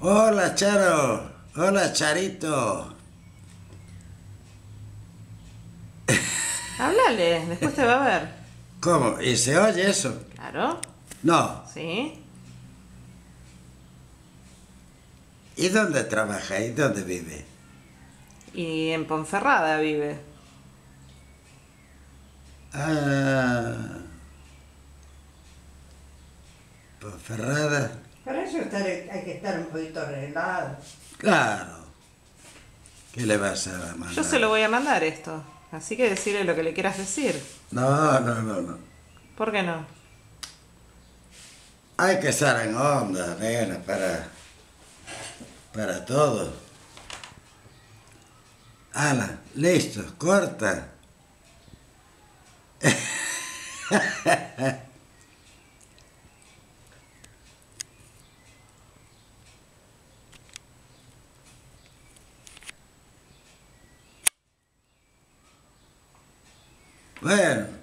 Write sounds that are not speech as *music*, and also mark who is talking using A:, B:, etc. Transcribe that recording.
A: Hola, Charo. Hola, Charito.
B: Háblale, después te va a ver.
A: ¿Cómo? ¿Y se oye eso?
B: Claro,
A: No.
B: sí.
A: ¿Y dónde trabaja? ¿Y dónde vive?
B: Y en Ponferrada vive.
A: Ah. Ponferrada.
C: Para eso estar- hay que estar un poquito arreglado.
A: Claro. ¿Qué le vas a mandar?
B: Yo se lo voy a mandar esto. Así que decirle lo que le quieras decir.
A: No, no, no, no.
B: ¿Por qué no?
A: Hay que estar en onda, nena, para. para todo. Ala, listo, corta. *laughs* 喂。